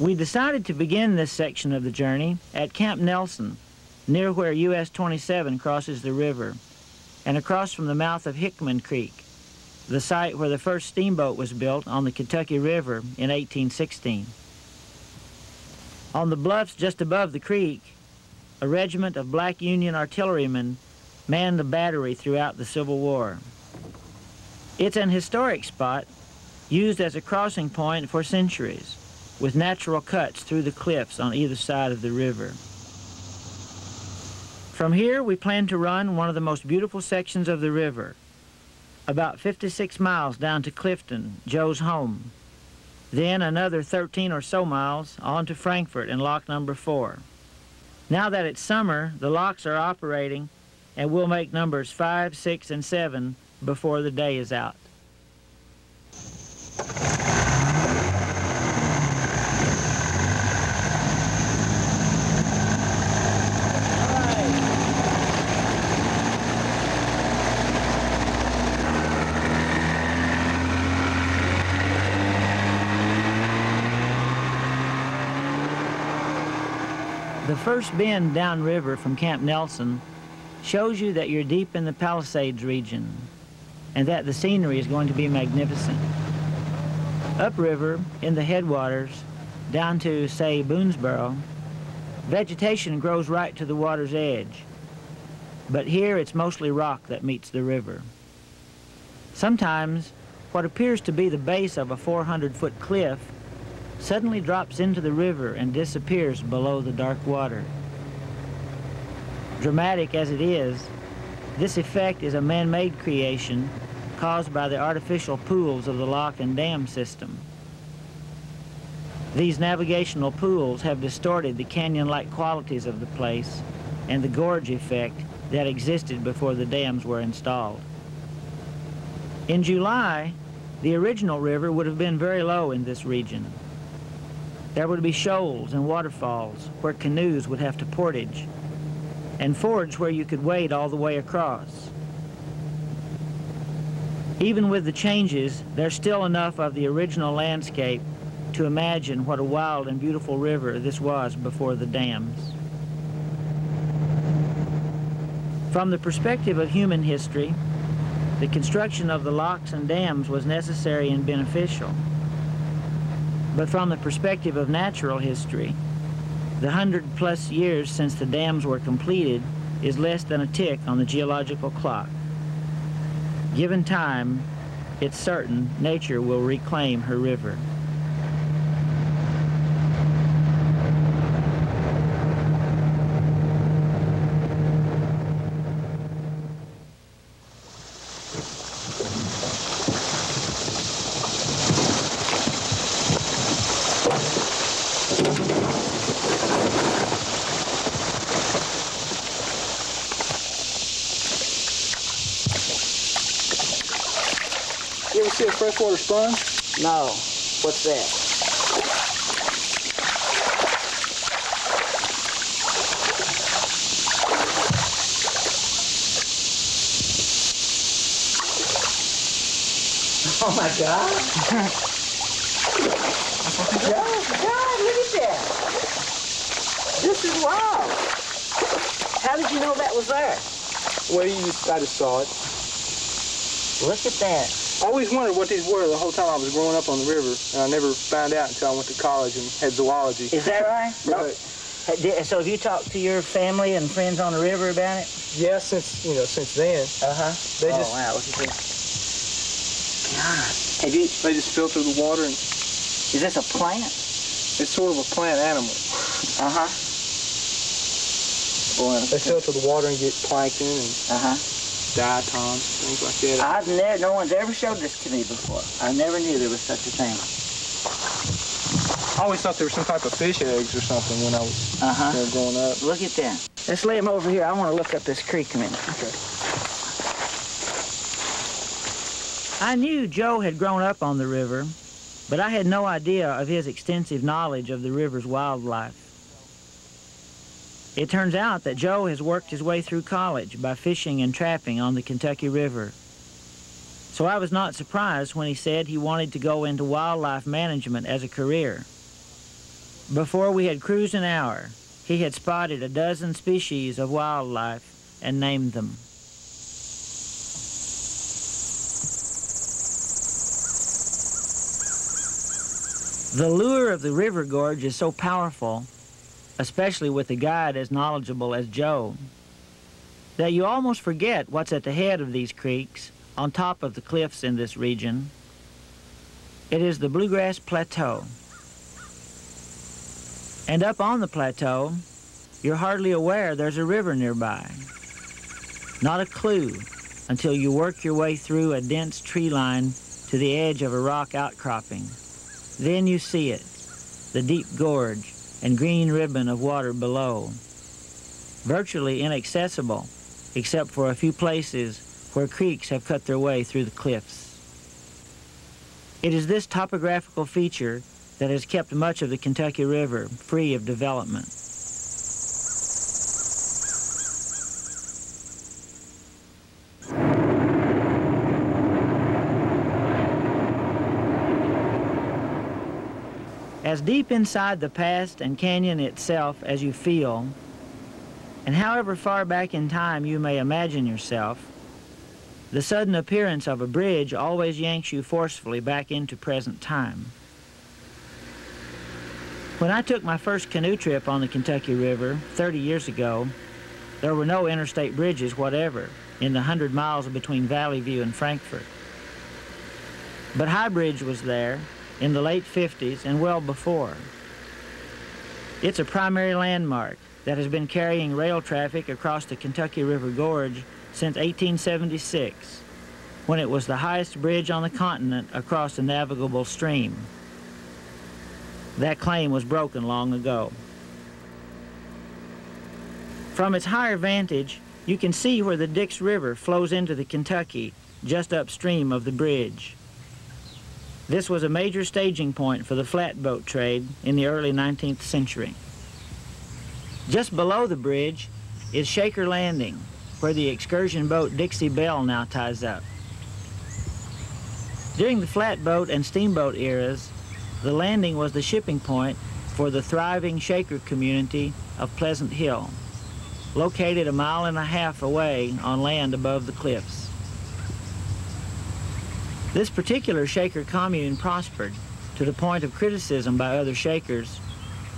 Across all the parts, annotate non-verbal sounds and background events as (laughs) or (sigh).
We decided to begin this section of the journey at Camp Nelson, near where US 27 crosses the river, and across from the mouth of Hickman Creek, the site where the first steamboat was built on the Kentucky River in 1816. On the bluffs just above the creek, a regiment of black Union artillerymen manned the battery throughout the Civil War. It's an historic spot used as a crossing point for centuries, with natural cuts through the cliffs on either side of the river. From here, we plan to run one of the most beautiful sections of the river, about 56 miles down to Clifton, Joe's home. Then another 13 or so miles on to Frankfort and lock number four. Now that it's summer, the locks are operating and we'll make numbers five, six, and seven before the day is out. The first bend downriver from Camp Nelson shows you that you're deep in the Palisades region and that the scenery is going to be magnificent. Upriver, in the headwaters, down to, say, Boonesboro, vegetation grows right to the water's edge. But here it's mostly rock that meets the river. Sometimes what appears to be the base of a 400-foot cliff suddenly drops into the river and disappears below the dark water. Dramatic as it is, this effect is a man-made creation caused by the artificial pools of the lock and dam system. These navigational pools have distorted the canyon-like qualities of the place and the gorge effect that existed before the dams were installed. In July, the original river would have been very low in this region. There would be shoals and waterfalls where canoes would have to portage, and fords where you could wade all the way across. Even with the changes, there's still enough of the original landscape to imagine what a wild and beautiful river this was before the dams. From the perspective of human history, the construction of the locks and dams was necessary and beneficial. But from the perspective of natural history, the hundred plus years since the dams were completed is less than a tick on the geological clock. Given time, it's certain nature will reclaim her river. You ever see a? No. What's that? Oh my God. God, God, look at that. This is wild. How did you know that was there? Well, you I just saw it. Look at that. I always wondered what these were the whole time I was growing up on the river, and I never found out until I went to college and had zoology. Is that right? (laughs) Right. Hey, did- So have you talked to your family and friends on the river about it? Yeah, since you know, since then, Uh-huh. They oh, just- wow, look at this. God. Have you, they just filter the water, and is this a plant? it's sort of a plant animal. Uh-huh. Boy, They filter the water and get plankton and diatoms, things like that. I've never, no one's ever showed this to me before. I never knew there was such a thing. I always thought there was some type of fish eggs or something when I was Uh-huh. you know, growing up. Look at that. Let's lay them over here. I want to look up this creek a minute. Okay. I knew Joe had grown up on the river, but I had no idea of his extensive knowledge of the river's wildlife. It turns out that Joe has worked his way through college by fishing and trapping on the Kentucky River. So I was not surprised when he said he wanted to go into wildlife management as a career. Before we had cruised an hour, he had spotted a dozen species of wildlife and named them. The lure of the river gorge is so powerful, especially with a guide as knowledgeable as Joe, that you almost forget what's at the head of these creeks, on top of the cliffs in this region. It is the Bluegrass Plateau. And up on the plateau, you're hardly aware there's a river nearby. Not a clue until you work your way through a dense tree line to the edge of a rock outcropping. Then you see it, the deep gorge and green ribbon of water below. Virtually inaccessible, except for a few places where creeks have cut their way through the cliffs. It is this topographical feature that has kept much of the Kentucky River free of development. As deep inside the past and canyon itself as you feel, and however far back in time you may imagine yourself, the sudden appearance of a bridge always yanks you forcefully back into present time. When I took my first canoe trip on the Kentucky River 30 years ago, there were no interstate bridges whatever in the 100 miles between Valley View and Frankfort. But High Bridge was there, in the late 50s and well before. It's a primary landmark that has been carrying rail traffic across the Kentucky River Gorge since 1876, when it was the highest bridge on the continent across a navigable stream. That claim was broken long ago. From its higher vantage, you can see where the Dix River flows into the Kentucky just upstream of the bridge. This was a major staging point for the flatboat trade in the early 19th century. Just below the bridge is Shaker Landing, where the excursion boat Dixie Belle now ties up. During the flatboat and steamboat eras, the landing was the shipping point for the thriving Shaker community of Pleasant Hill, located a mile and a half away on land above the cliffs. This particular Shaker commune prospered to the point of criticism by other Shakers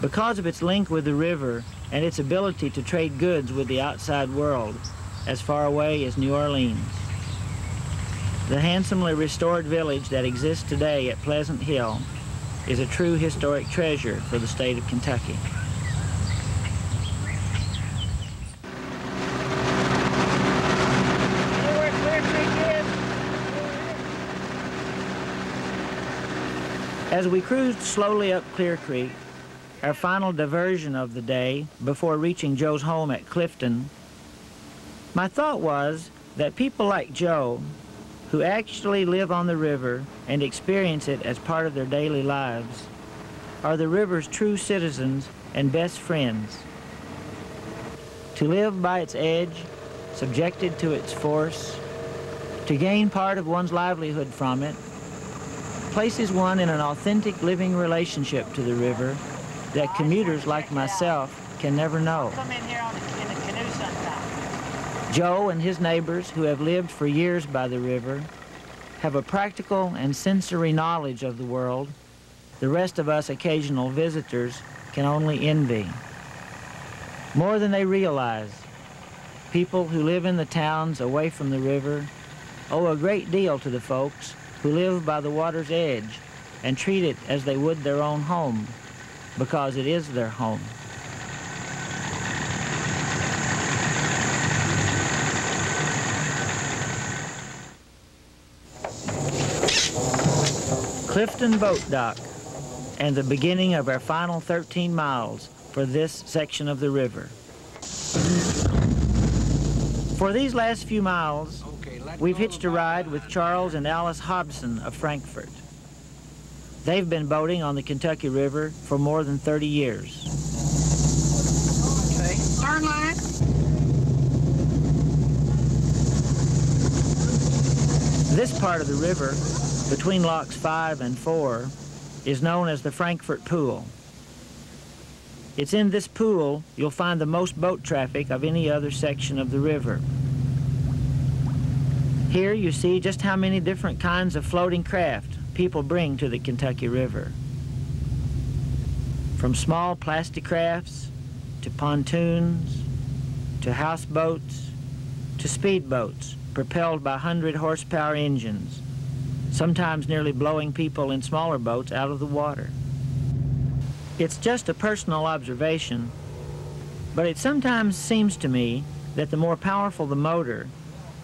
because of its link with the river and its ability to trade goods with the outside world as far away as New Orleans. The handsomely restored village that exists today at Pleasant Hill is a true historic treasure for the state of Kentucky. As we cruised slowly up Clear Creek, our final diversion of the day before reaching Joe's home at Clifton, my thought was that people like Joe, who actually live on the river and experience it as part of their daily lives, are the river's true citizens and best friends. To live by its edge, subjected to its force, to gain part of one's livelihood from it, places one in an authentic living relationship to the river that commuters like myself can never know. Joe and his neighbors who have lived for years by the river have a practical and sensory knowledge of the world the rest of us occasional visitors can only envy. More than they realize, people who live in the towns away from the river owe a great deal to the folks who live by the water's edge and treat it as they would their own home because it is their home. Clifton Boat Dock and the beginning of our final 13 miles for this section of the river. For these last few miles, We've hitched a ride with Charles and Alice Hobson of Frankfort. They've been boating on the Kentucky River for more than 30 years. Okay. Turn line. This part of the river, between locks 5 and 4, is known as the Frankfort Pool. It's in this pool you'll find the most boat traffic of any other section of the river. Here you see just how many different kinds of floating craft people bring to the Kentucky River. From small plastic crafts to pontoons to houseboats to speedboats propelled by 100 horsepower engines, sometimes nearly blowing people in smaller boats out of the water. It's just a personal observation, but it sometimes seems to me that the more powerful the motor,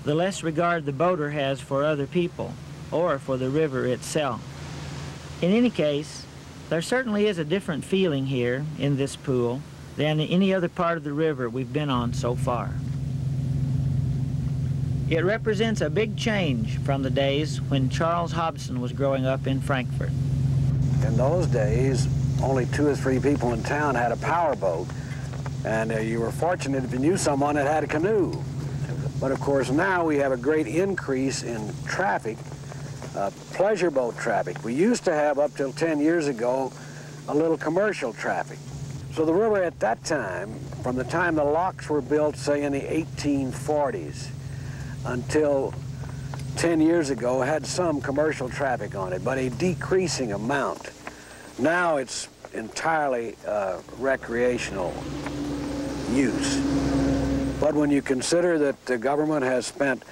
the less regard the boater has for other people or for the river itself. In any case, there certainly is a different feeling here in this pool than any other part of the river we've been on so far. It represents a big change from the days when Charles Hobson was growing up in Frankfort. In those days, only two or three people in town had a powerboat, and uh, you were fortunate if you knew someone that had a canoe. But of course now we have a great increase in traffic, uh, pleasure boat traffic. We used to have up till 10 years ago a little commercial traffic. So the river at that time, from the time the locks were built, say in the 1840s, until 10 years ago, had some commercial traffic on it, but a decreasing amount. Now it's entirely uh, recreational use. But when you consider that the government has spent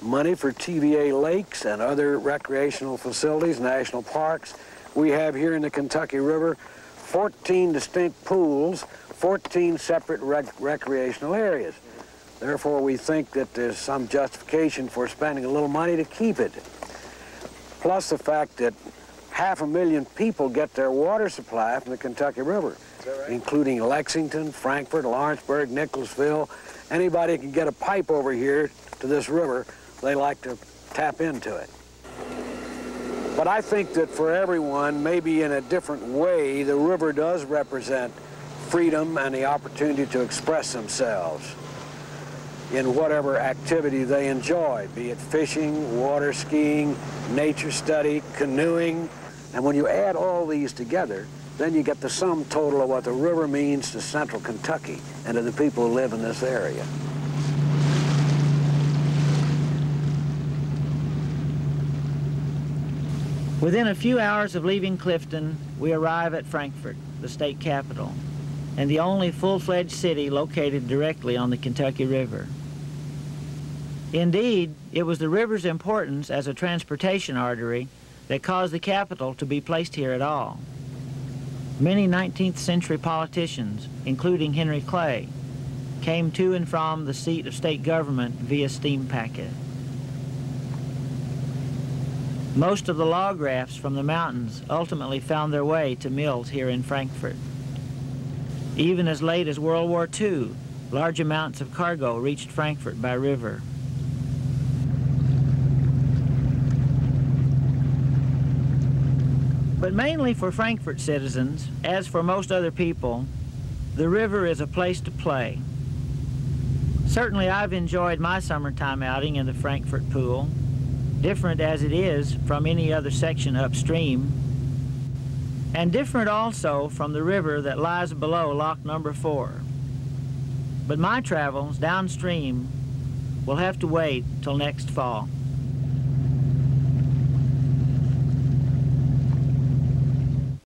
money for TVA lakes and other recreational facilities, national parks, we have here in the Kentucky River 14 distinct pools, 14 separate rec recreational areas. Therefore, we think that there's some justification for spending a little money to keep it. Plus the fact that half a million people get their water supply from the Kentucky River, including Lexington, Frankfort, Lawrenceburg, Nicholasville. Anybody can get a pipe over here to this river, they like to tap into it. But I think that for everyone, maybe in a different way, the river does represent freedom and the opportunity to express themselves in whatever activity they enjoy, be it fishing, water skiing, nature study, canoeing, and when you add all these together, then you get the sum total of what the river means to central Kentucky and to the people who live in this area. Within a few hours of leaving Clifton, we arrive at Frankfort, the state capital, and the only full-fledged city located directly on the Kentucky River. Indeed, it was the river's importance as a transportation artery that caused the capital to be placed here at all. Many 19th century politicians, including Henry Clay, came to and from the seat of state government via steam packet. Most of the log rafts from the mountains ultimately found their way to mills here in Frankfort. Even as late as World War II, large amounts of cargo reached Frankfort by river. But mainly for Frankfort citizens, as for most other people, the river is a place to play. Certainly I've enjoyed my summertime outing in the Frankfort pool, different as it is from any other section upstream, and different also from the river that lies below lock number four. But my travels downstream will have to wait till next fall.